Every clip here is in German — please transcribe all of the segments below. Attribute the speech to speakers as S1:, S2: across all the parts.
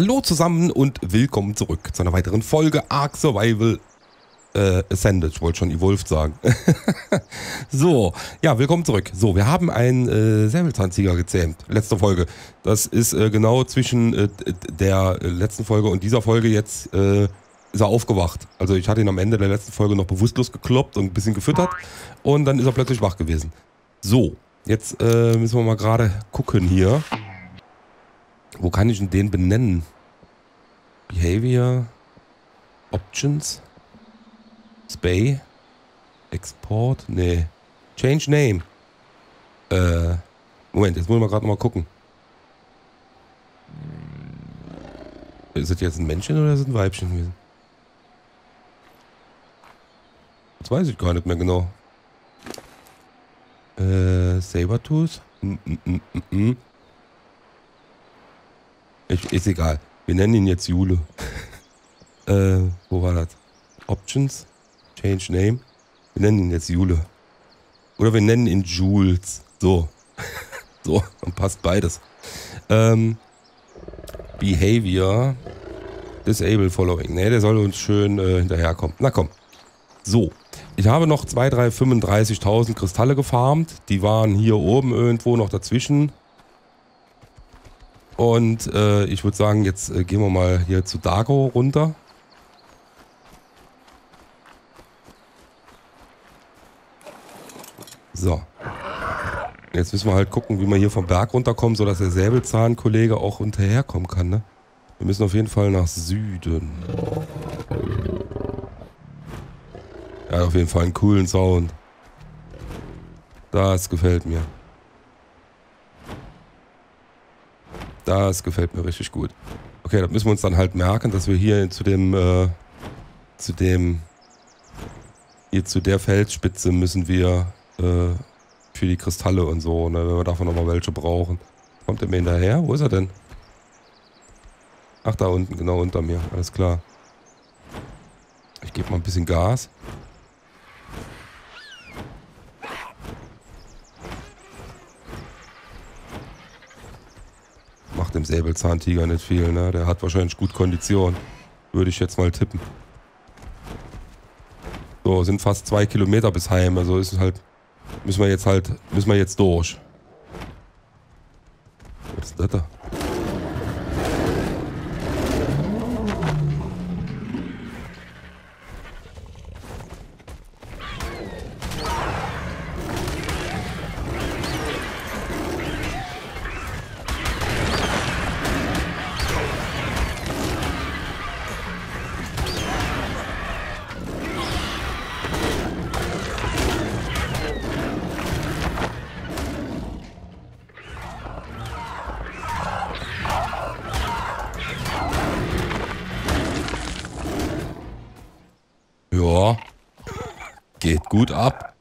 S1: Hallo zusammen und willkommen zurück zu einer weiteren Folge Ark Survival äh, Ascended. Ich wollte schon Evolved sagen. so, ja, willkommen zurück. So, wir haben einen äh, Säbelzahntiger gezähmt. Letzte Folge. Das ist äh, genau zwischen äh, der letzten Folge und dieser Folge jetzt äh, ist er aufgewacht. Also ich hatte ihn am Ende der letzten Folge noch bewusstlos gekloppt und ein bisschen gefüttert und dann ist er plötzlich wach gewesen. So, jetzt äh, müssen wir mal gerade gucken hier. Wo kann ich denn den benennen? Behavior, Options, Spay, Export, nee. Change Name. Äh, Moment, jetzt muss wir gerade noch mal gucken. Ist das jetzt ein Männchen oder ist es ein Weibchen gewesen? Das weiß ich gar nicht mehr genau. Äh, Sabertooth? Mm, mm, mm, mm, mm. Ich, ist egal. Wir nennen ihn jetzt Jule. äh, wo war das? Options? Change Name? Wir nennen ihn jetzt Jule. Oder wir nennen ihn Jules. So. so, dann passt beides. Ähm, Behavior. Disable Following. Ne, der soll uns schön äh, hinterherkommen. Na komm. So. Ich habe noch 2, 3, 35.000 Kristalle gefarmt. Die waren hier oben irgendwo noch dazwischen. Und äh, ich würde sagen, jetzt äh, gehen wir mal hier zu Dago runter. So. Jetzt müssen wir halt gucken, wie wir hier vom Berg runterkommen, sodass der Säbelzahn-Kollege auch hinterherkommen kann, ne? Wir müssen auf jeden Fall nach Süden. Er hat auf jeden Fall einen coolen Sound. Das gefällt mir. Das gefällt mir richtig gut. Okay, da müssen wir uns dann halt merken, dass wir hier zu dem, äh, zu dem, hier zu der Felsspitze müssen wir äh, für die Kristalle und so, ne, wenn wir davon nochmal welche brauchen. Kommt er mir hinterher? Wo ist er denn? Ach, da unten, genau unter mir. Alles klar. Ich gebe mal ein bisschen Gas. Säbelzahntiger nicht viel, ne? Der hat wahrscheinlich gut Kondition. Würde ich jetzt mal tippen. So, sind fast zwei Kilometer bis heim. Also ist es halt. Müssen wir jetzt halt. Müssen wir jetzt durch. Was ist das da? Gut ab.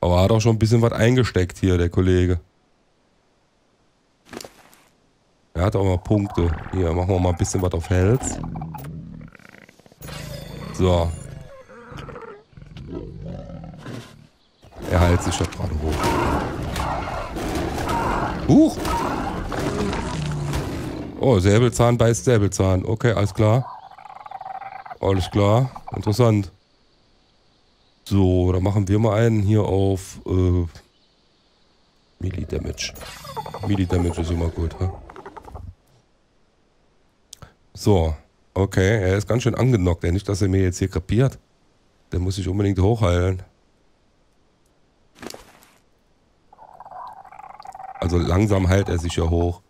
S1: Aber hat auch schon ein bisschen was eingesteckt hier, der Kollege. Er hat auch mal Punkte. Hier, machen wir mal ein bisschen was auf Hells. So. Er heilt sich doch gerade hoch. Huch! Oh, Säbelzahn beißt Säbelzahn. Okay, alles klar. Alles klar. Interessant. So, dann machen wir mal einen hier auf äh, Melee Damage. Melee Damage ist immer gut, ha? So, okay, er ist ganz schön angenockt. Ja, nicht, dass er mir jetzt hier kapiert. Der muss sich unbedingt hochheilen. Also langsam heilt er sich ja hoch.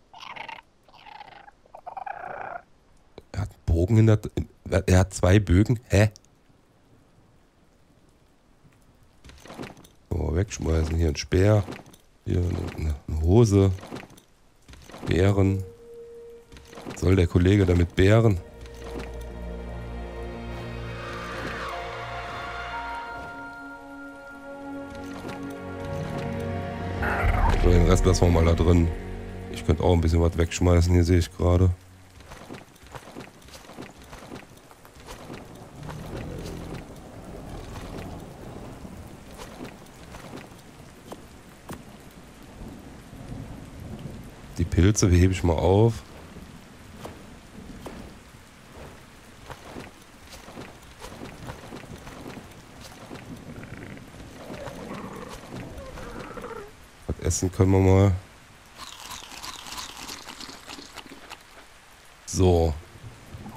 S1: Er hat einen Bogen in der... Er hat zwei Bögen? Hä? So, wegschmeißen. Hier ein Speer. Hier eine, eine Hose. Bären. Soll der Kollege damit bären? So, den Rest lassen wir mal da drin. Ich könnte auch ein bisschen was wegschmeißen, hier sehe ich gerade. Die Pilze hebe ich mal auf. Was essen können wir mal. So.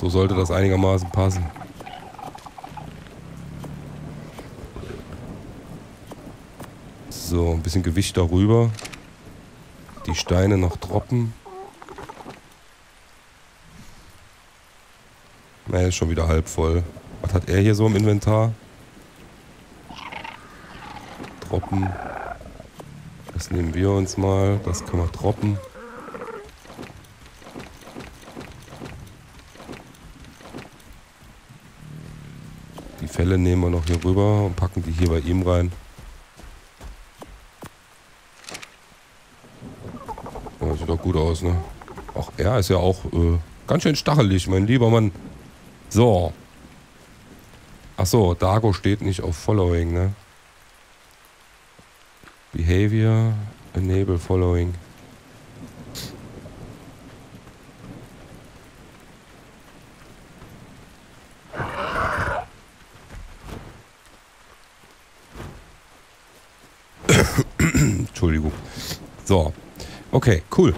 S1: So sollte das einigermaßen passen. So, ein bisschen Gewicht darüber. Die Steine noch droppen. Na, ist schon wieder halb voll. Was hat er hier so im Inventar? Droppen. Das nehmen wir uns mal. Das können wir droppen. Die Fälle nehmen wir noch hier rüber und packen die hier bei ihm rein. Doch gut aus, ne? Auch er ist ja auch äh, ganz schön stachelig, mein lieber Mann. So. Achso, Dago steht nicht auf Following, ne? Behavior, Enable Following. Entschuldigung. So. Okay, cool.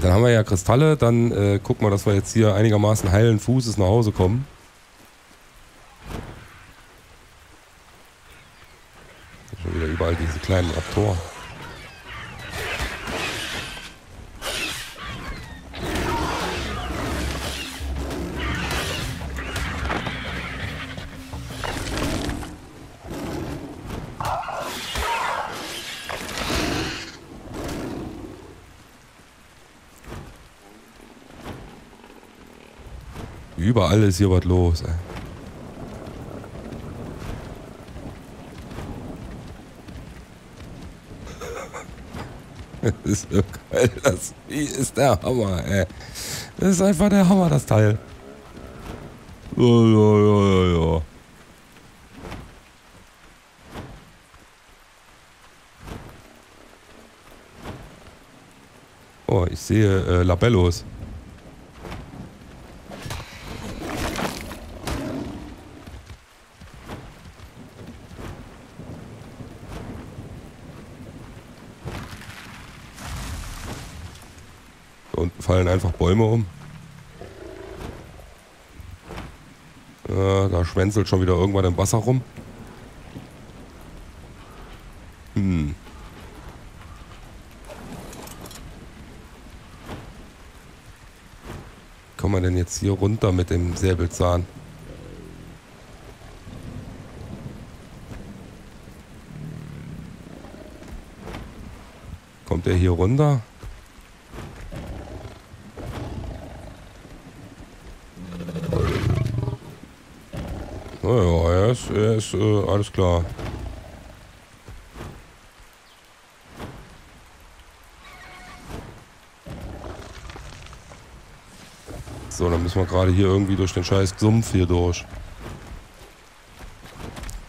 S1: Dann haben wir ja Kristalle, dann äh, gucken wir, dass wir jetzt hier einigermaßen heilen Fußes nach Hause kommen. Schon wieder überall diese kleinen Raptoren. Überall ist hier was los. Ey. Das ist so geil. Das ist der Hammer, ey. Das ist einfach der Hammer, das Teil. Ja, ja, ja, ja, ja. Oh, ich sehe äh, Labellos. Da unten fallen einfach Bäume um. Ja, da schwänzelt schon wieder irgendwann im Wasser rum. Hm. Kommen wir denn jetzt hier runter mit dem Säbelzahn? Kommt er hier runter? Naja, er ist, er ist äh, alles klar. So, dann müssen wir gerade hier irgendwie durch den scheiß Sumpf hier durch.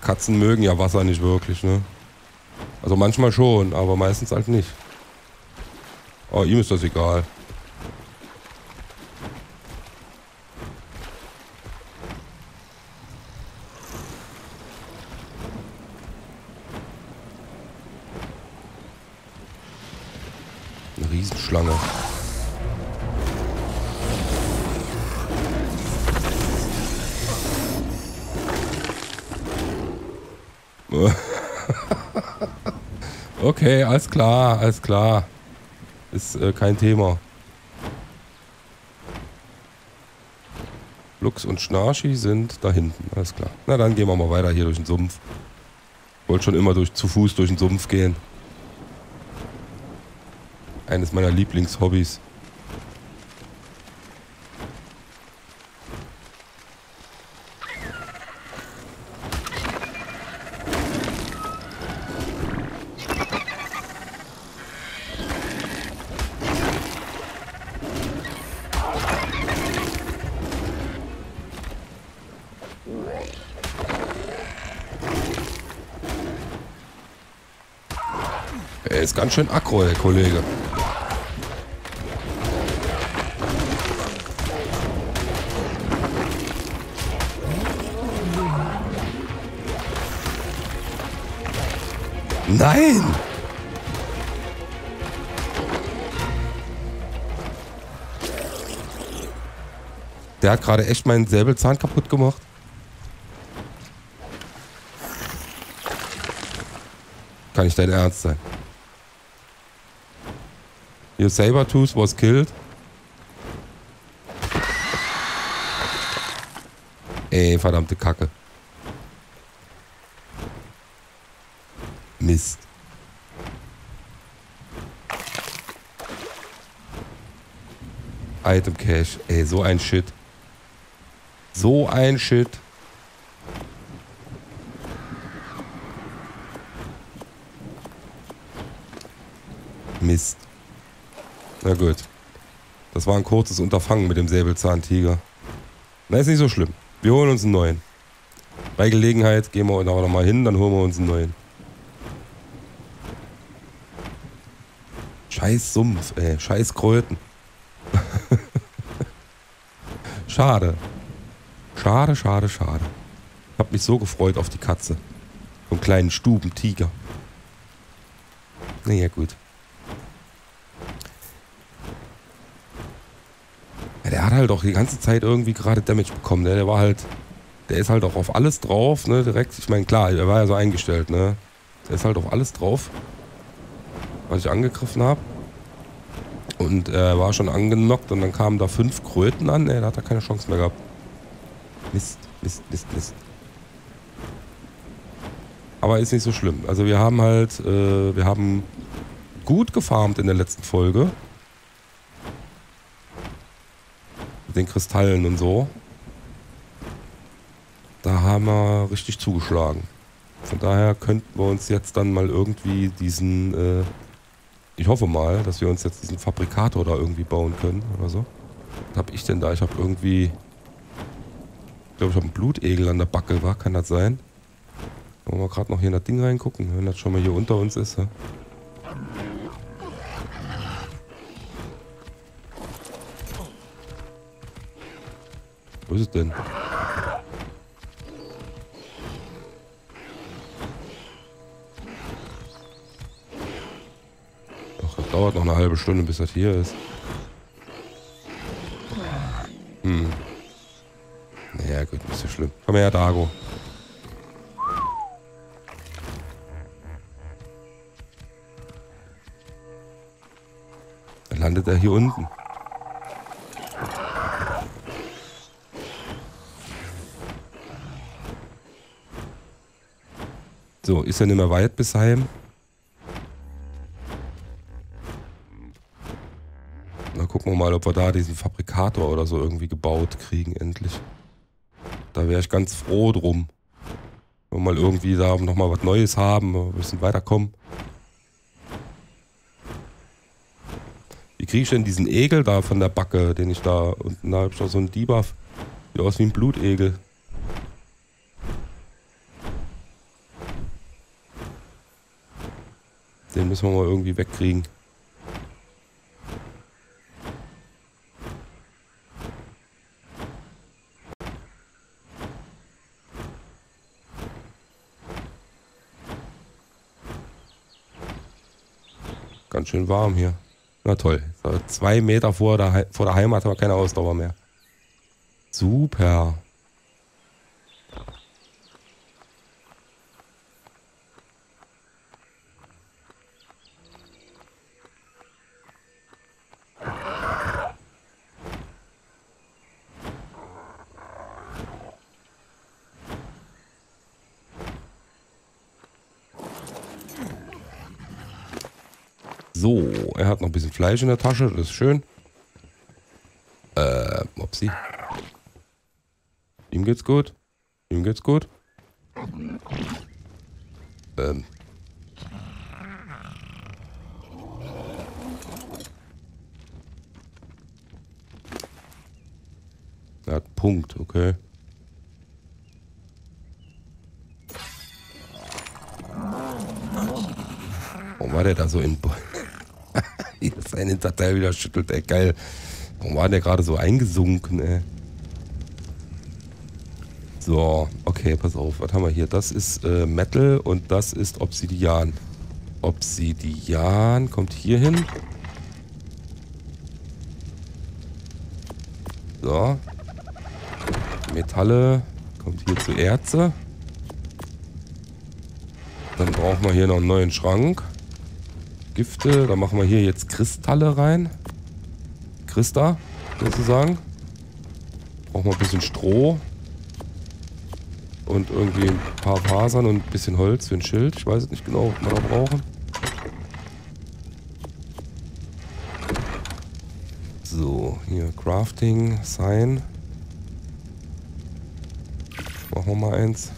S1: Katzen mögen ja Wasser nicht wirklich, ne? Also manchmal schon, aber meistens halt nicht. Oh, ihm ist das egal. Riesenschlange. Okay, alles klar, alles klar. Ist äh, kein Thema. Lux und Schnarchi sind da hinten, alles klar. Na dann gehen wir mal weiter hier durch den Sumpf. Wollte schon immer durch, zu Fuß durch den Sumpf gehen. Eines meiner Lieblingshobbys. Er ist ganz schön aggro, der Kollege. Nein! Der hat gerade echt meinen Säbelzahn kaputt gemacht. Kann ich dein Ernst sein? Your Sabertooth was killed. Ey, verdammte Kacke. Mist. Item Cache. Ey, so ein Shit. So ein Shit. Mist. Na gut. Das war ein kurzes Unterfangen mit dem Säbelzahntiger. Na, ist nicht so schlimm. Wir holen uns einen neuen. Bei Gelegenheit gehen wir noch mal hin, dann holen wir uns einen neuen. Scheiß Sumpf, ey. Scheiß Kröten. schade. Schade, schade, schade. Ich hab mich so gefreut auf die Katze. Einen kleinen Stubentiger. Naja, gut. der hat halt auch die ganze Zeit irgendwie gerade Damage bekommen. Ne? Der war halt, der ist halt auch auf alles drauf, ne? Direkt, ich meine, klar, er war ja so eingestellt, ne? Der ist halt auf alles drauf, was ich angegriffen habe. Und er war schon angenockt und dann kamen da fünf Kröten an, ne? Da hat er keine Chance mehr gehabt. Mist, Mist, Mist, Mist. Aber ist nicht so schlimm. Also wir haben halt, äh, wir haben gut gefarmt in der letzten Folge. mit den Kristallen und so. Da haben wir richtig zugeschlagen. Von daher könnten wir uns jetzt dann mal irgendwie diesen, äh, ich hoffe mal, dass wir uns jetzt diesen Fabrikator da irgendwie bauen können oder so. Was hab ich denn da? Ich habe irgendwie, ich glaube, ich habe einen Blutegel an der Backe, war? Kann das sein? Wollen wir gerade noch hier in das Ding reingucken, wenn das schon mal hier unter uns ist. Ja? Wo ist es denn? Dauert noch eine halbe Stunde, bis das hier ist. Hm. Naja, gut, nicht so schlimm. Komm her, Dago. Dann landet er hier unten. So, ist ja nicht mehr weit bis heim. Wir mal, ob wir da diesen Fabrikator oder so irgendwie gebaut kriegen, endlich. Da wäre ich ganz froh drum. Wenn wir mal irgendwie da nochmal was Neues haben, ein bisschen weiterkommen. Wie kriege ich denn diesen Egel da von der Backe, den ich da unten, da habe ich doch so einen Debuff. Sieht aus wie ein Blutegel. Den müssen wir mal irgendwie wegkriegen. Ganz schön warm hier. Na toll. Zwei Meter vor der, vor der Heimat haben wir keine Ausdauer mehr. Super. So, er hat noch ein bisschen Fleisch in der Tasche, das ist schön. Äh, Mopsi. Ihm geht's gut. Ihm geht's gut. Ähm. Er Punkt, okay. Warum war der da so in... sein Hinterteil wieder schüttelt, ey, geil. Warum war der gerade so eingesunken, ey? So, okay, pass auf, was haben wir hier? Das ist äh, Metal und das ist Obsidian. Obsidian kommt hier hin. So. Metalle. Kommt hier zu Erze. Dann brauchen wir hier noch einen neuen Schrank. Gifte. Dann machen wir hier jetzt Kristalle rein. Christa, sozusagen. Brauchen wir ein bisschen Stroh. Und irgendwie ein paar Fasern und ein bisschen Holz für ein Schild. Ich weiß nicht genau, was wir da brauchen. So, hier Crafting, Sign. Machen wir mal eins.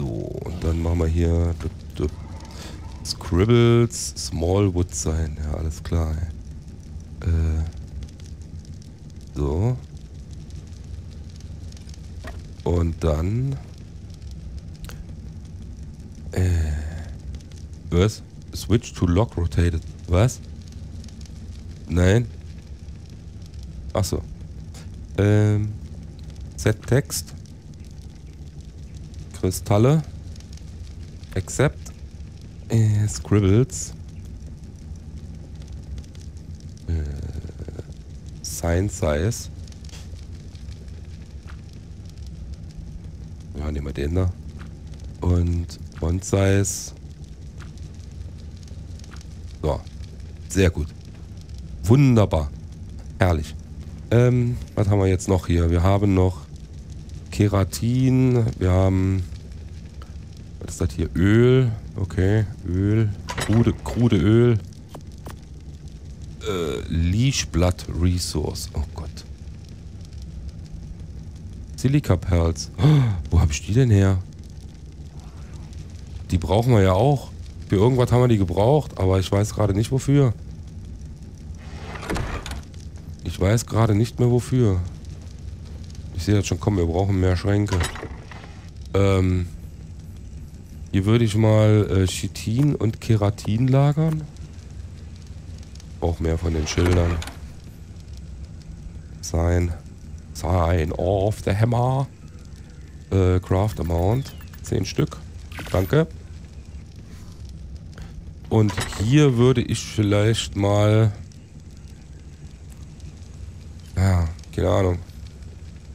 S1: So, und dann machen wir hier Scribbles, Smallwood sein. Ja, alles klar. Äh, so. Und dann... Äh, was? Switch to lock rotated. Was? Nein. Achso. Ähm, Set Text. Kristalle. Accept. Äh, Scribbles. Äh, Sign Size. Ja, nehmen wir den da. Und Font Size. So. Sehr gut. Wunderbar. Herrlich. Ähm, was haben wir jetzt noch hier? Wir haben noch Keratin. Wir haben das hier? Öl. Okay, Öl. Krude, krude Öl. Äh, Leashblatt Resource. Oh Gott. Silica Pearls. Oh, wo habe ich die denn her? Die brauchen wir ja auch. Für irgendwas haben wir die gebraucht, aber ich weiß gerade nicht wofür. Ich weiß gerade nicht mehr wofür. Ich sehe jetzt schon, komm, wir brauchen mehr Schränke. Ähm... Hier würde ich mal äh, Chitin und Keratin lagern. Auch mehr von den Schildern. Sign. Sign of the Hammer. Äh, Craft Amount. Zehn Stück. Danke. Und hier würde ich vielleicht mal... Ja, keine Ahnung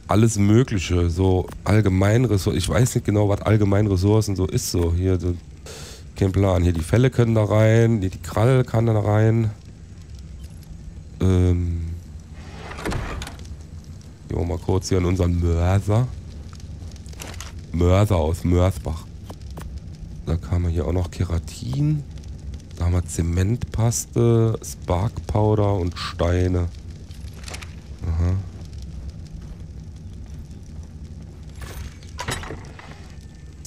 S1: alles Mögliche, so Allgemeinressourcen. Ich weiß nicht genau, was Allgemeinressourcen so ist. So hier, so, kein Plan. Hier die Fälle können da rein, die, die Krall kann da rein. Ähm, wir mal kurz hier an unseren Mörser. Mörser aus Mörsbach. Da kam hier auch noch Keratin. Da haben wir Zementpaste, Spark Powder und Steine. Aha.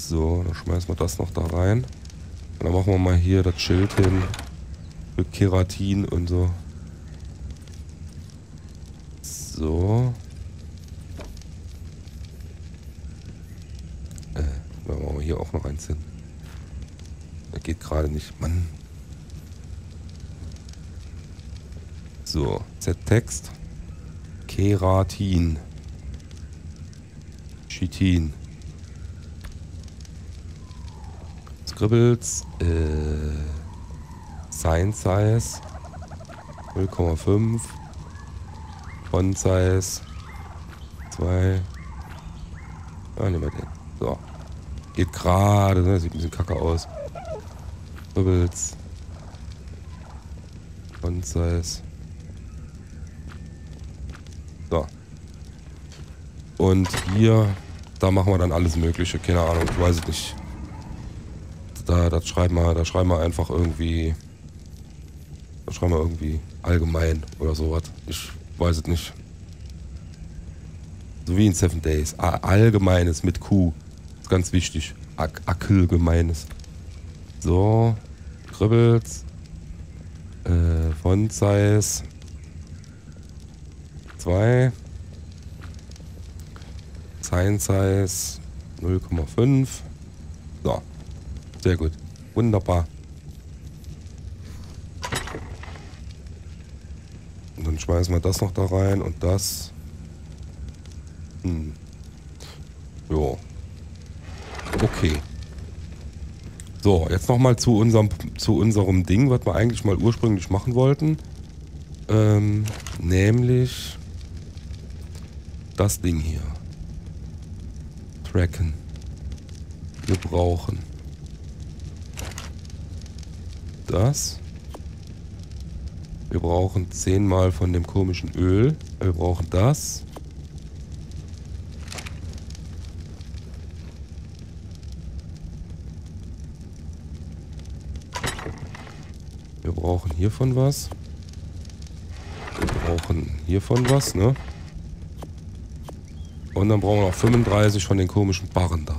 S1: So, dann schmeißen wir das noch da rein. Und dann machen wir mal hier das Schild hin. Für Keratin und so. So. Äh, dann machen wir hier auch noch eins hin. Das geht gerade nicht. Mann. So, Z-Text. Keratin. Chitin. Scribbles, äh, Sign Size 0,5, Font Size 2, ja, nehmen wir den. So. Geht gerade, ne? sieht ein bisschen kacke aus. Scribbles, Font Size. So. Und hier, da machen wir dann alles Mögliche, keine Ahnung, ich weiß es nicht. Da, das schreiben wir, da schreiben wir einfach irgendwie. Da schreiben wir irgendwie allgemein oder sowas. Ich weiß es nicht. So wie in Seven Days. Allgemeines mit Q. Ist ganz wichtig. Ackelgemeines. So. Kribbels. Äh, Font Size. 2. Sign Size 0,5. So. Sehr gut. Wunderbar. Und dann schmeißen wir das noch da rein und das. Hm. Jo. Okay. So, jetzt nochmal zu unserem, zu unserem Ding, was wir eigentlich mal ursprünglich machen wollten. Ähm, nämlich das Ding hier. Tracken. Wir brauchen das. Wir brauchen zehnmal von dem komischen Öl. Wir brauchen das. Wir brauchen hiervon was. Wir brauchen hiervon was, ne? Und dann brauchen wir noch 35 von den komischen Barren da.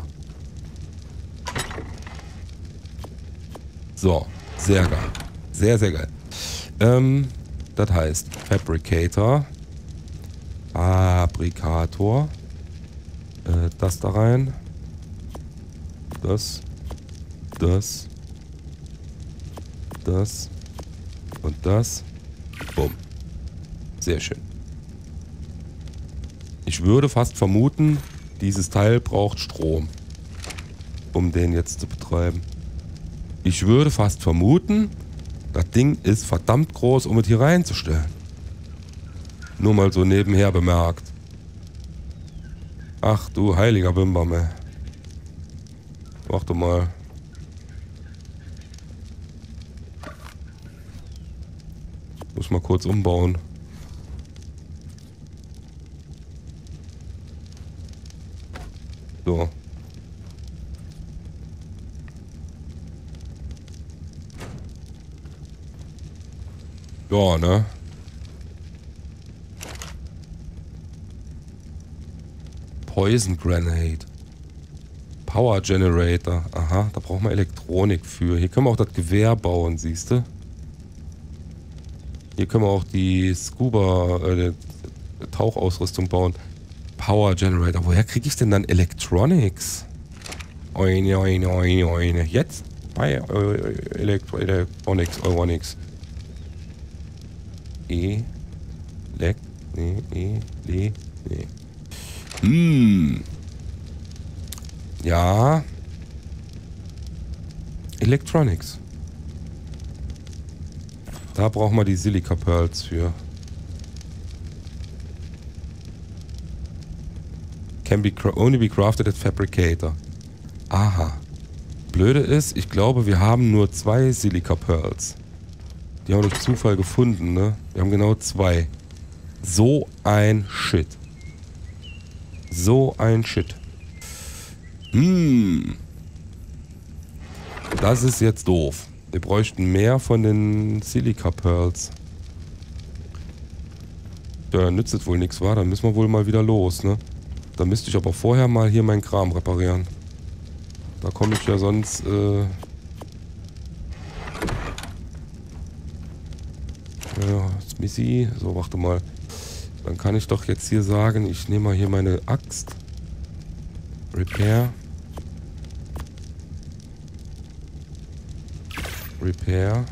S1: So, sehr geil. Sehr, sehr geil. Ähm, das heißt Fabricator, Fabrikator, äh, das da rein, das, das, das und das. Bumm. Sehr schön. Ich würde fast vermuten, dieses Teil braucht Strom, um den jetzt zu betreiben. Ich würde fast vermuten, das Ding ist verdammt groß, um es hier reinzustellen. Nur mal so nebenher bemerkt. Ach du heiliger Bimbam, Warte mal. Muss mal kurz umbauen. So. Ja, ne? Poison Grenade. Power Generator. Aha, da brauchen wir Elektronik für. Hier können wir auch das Gewehr bauen, siehst du? Hier können wir auch die Scuba, äh, Tauchausrüstung bauen. Power Generator. Woher kriege ich denn dann Electronics? Oine, oine, oine, oine. Jetzt bei äh, Electronics, Euronics. E. Leck. Nee, E. D. Nee. Hm. Ja. Electronics. Da brauchen wir die Silica Pearls für. Can be only be crafted at Fabricator. Aha. Blöde ist, ich glaube, wir haben nur zwei Silica Pearls. Die haben durch Zufall gefunden, ne? Wir haben genau zwei. So ein Shit. So ein Shit. Hm. Das ist jetzt doof. Wir bräuchten mehr von den Silica Pearls. Ja, dann nützt es wohl nichts, war. Dann müssen wir wohl mal wieder los, ne? Da müsste ich aber vorher mal hier meinen Kram reparieren. Da komme ich ja sonst, äh... Ja, Missy. So, warte mal. Dann kann ich doch jetzt hier sagen, ich nehme mal hier meine Axt. Repair. Repair.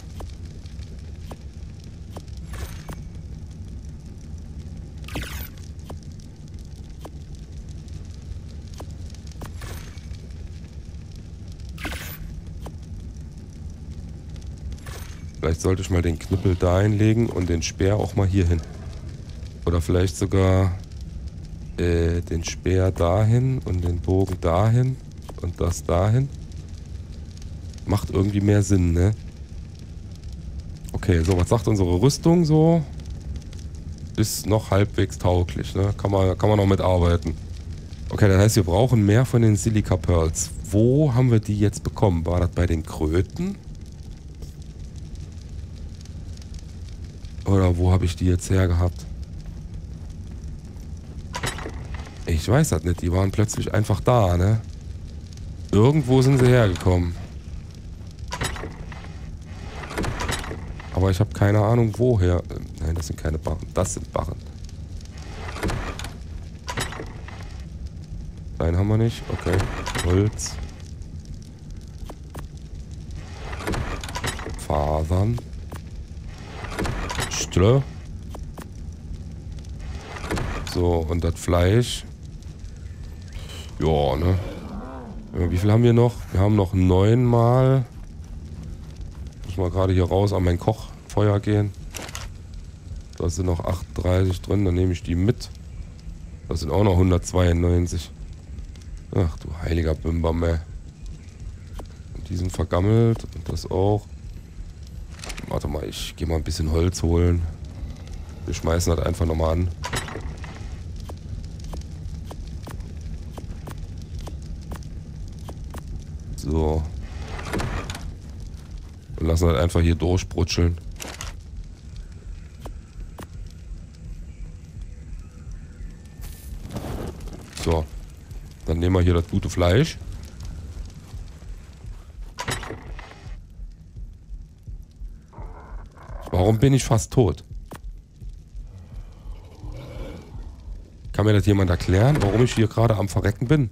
S1: Vielleicht sollte ich mal den Knüppel da hinlegen und den Speer auch mal hier hin. Oder vielleicht sogar äh, den Speer dahin und den Bogen dahin und das dahin. Macht irgendwie mehr Sinn, ne? Okay, so, was sagt unsere Rüstung so? Ist noch halbwegs tauglich, ne? Kann man, kann man noch mitarbeiten. Okay, das heißt, wir brauchen mehr von den Silica Pearls. Wo haben wir die jetzt bekommen? War das bei den Kröten? Oder wo habe ich die jetzt hergehabt? Ich weiß das nicht. Die waren plötzlich einfach da, ne? Irgendwo sind sie hergekommen. Aber ich habe keine Ahnung woher. Nein, das sind keine Barren. Das sind Barren. Nein, haben wir nicht. Okay. Holz. Fasern. Stille. So, und das Fleisch. Ja, ne? Wie viel haben wir noch? Wir haben noch neunmal. Muss mal gerade hier raus an mein Kochfeuer gehen. Da sind noch 38 drin, dann nehme ich die mit. Das sind auch noch 192. Ach du heiliger Bimbam, Die sind vergammelt und das auch. Warte mal, ich gehe mal ein bisschen Holz holen. Wir schmeißen das einfach nochmal an. So. Und lassen das einfach hier durchbrutscheln. So. Dann nehmen wir hier das gute Fleisch. Warum bin ich fast tot? Kann mir das jemand erklären, warum ich hier gerade am Verrecken bin?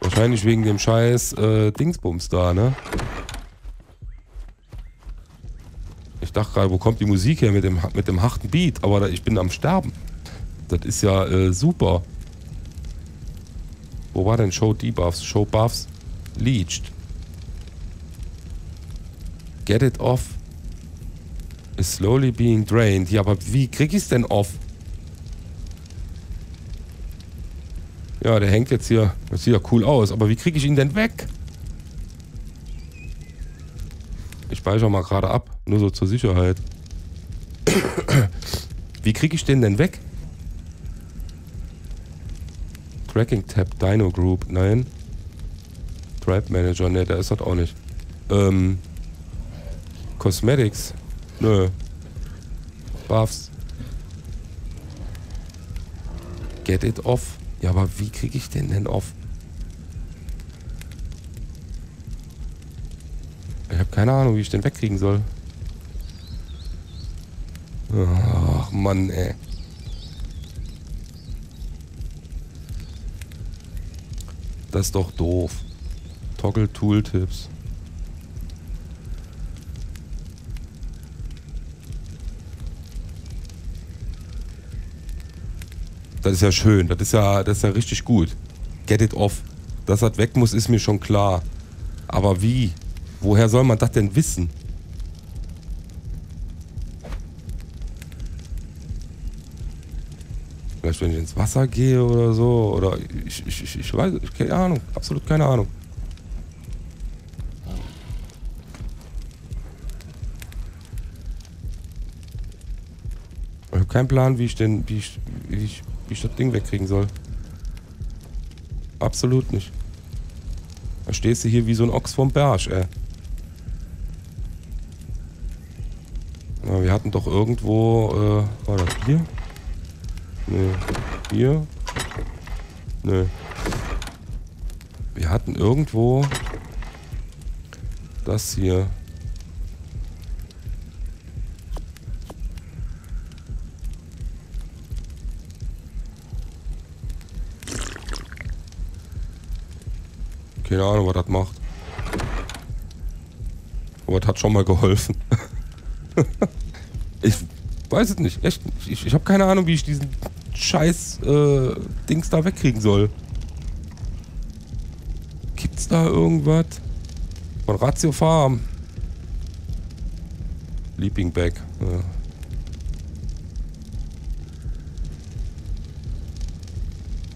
S1: Wahrscheinlich wegen dem scheiß äh, Dingsbums da, ne? Ich dachte gerade, wo kommt die Musik her mit dem, mit dem harten Beat? Aber da, ich bin am Sterben. Das ist ja äh, super. Wo war denn Show Debuffs? Show Buffs? Leached. Get it off. Is slowly being drained. Ja, aber wie krieg ich's denn off? Ja, der hängt jetzt hier. Das sieht ja cool aus. Aber wie kriege ich ihn denn weg? Ich speichere mal gerade ab. Nur so zur Sicherheit. wie kriege ich den denn weg? Tracking Tab Dino Group. Nein. Tribe Manager. Ne, der ist das auch nicht. Ähm. Cosmetics. Nö. Buffs. Get it off. Ja, aber wie kriege ich den denn off? Ich habe keine Ahnung, wie ich den wegkriegen soll. Ach, Mann, ey. Das ist doch doof. Toggle Tooltips. Das ist ja schön. Das ist ja, das ist ja richtig gut. Get it off. Dass das weg muss, ist mir schon klar. Aber wie? Woher soll man das denn wissen? Vielleicht wenn ich ins Wasser gehe oder so. Oder ich, ich, ich, ich weiß, ich, keine Ahnung. Absolut keine Ahnung. Ich habe keinen Plan, wie ich denn, wie ich, wie ich wie ich das Ding wegkriegen soll. Absolut nicht. Da stehst du hier wie so ein Ochs vom Berg, ey. Ja, wir hatten doch irgendwo, äh, war das hier? Nee. Hier? Nee. Wir hatten irgendwo das hier. Keine Ahnung, was das macht. Aber das hat schon mal geholfen. ich weiß es nicht. Echt. Ich, ich habe keine Ahnung, wie ich diesen scheiß äh, Dings da wegkriegen soll. Gibt's da irgendwas? Von Ratio Farm. Leaping Back. Ja.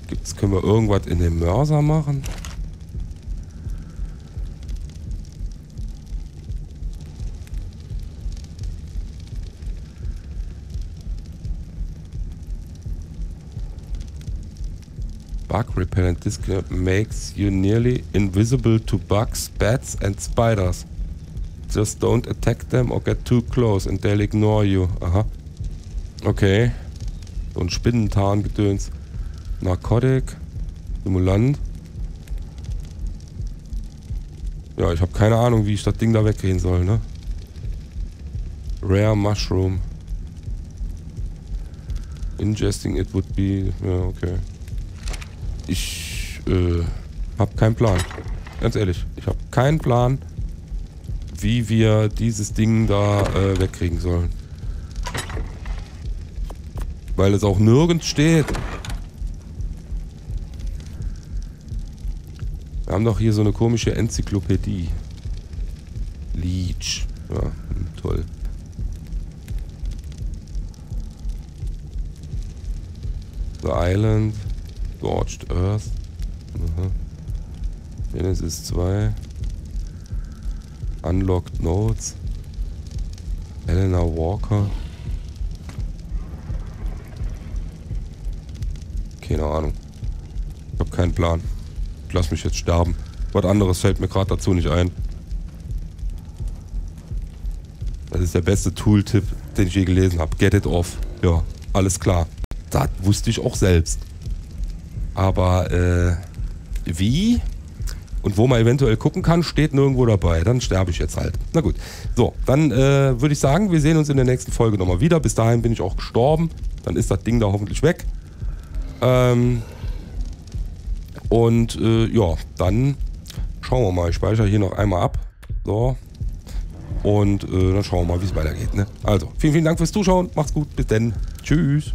S1: Gibt's, können wir irgendwas in dem Mörser machen? Bug repellent. This makes you nearly invisible to bugs, bats and spiders. Just don't attack them or get too close and they'll ignore you. Aha. Okay. So ein Spinnentarngedöns. Narkotik. Stimulant. Ja, ich habe keine Ahnung, wie ich das Ding da weggehen soll, ne? Rare Mushroom. Ingesting it would be... Ja, okay. Ich äh, habe keinen Plan. Ganz ehrlich, ich habe keinen Plan, wie wir dieses Ding da äh, wegkriegen sollen. Weil es auch nirgends steht. Wir haben doch hier so eine komische Enzyklopädie. Leech. Ja, hm, toll. The Island. Scorched Earth. Aha. Genesis 2. Unlocked Notes. Helena Walker. Keine Ahnung. Ich habe keinen Plan. Ich lass mich jetzt sterben. Was anderes fällt mir gerade dazu nicht ein. Das ist der beste Tooltip, den ich je gelesen habe. Get it off. Ja, alles klar. Das wusste ich auch selbst. Aber äh, wie und wo man eventuell gucken kann, steht nirgendwo dabei. Dann sterbe ich jetzt halt. Na gut. So, dann äh, würde ich sagen, wir sehen uns in der nächsten Folge nochmal wieder. Bis dahin bin ich auch gestorben. Dann ist das Ding da hoffentlich weg. Ähm, und äh, ja, dann schauen wir mal. Ich speichere hier noch einmal ab. So. Und äh, dann schauen wir mal, wie es weitergeht. Ne? Also, vielen, vielen Dank fürs Zuschauen. Macht's gut. Bis dann. Tschüss.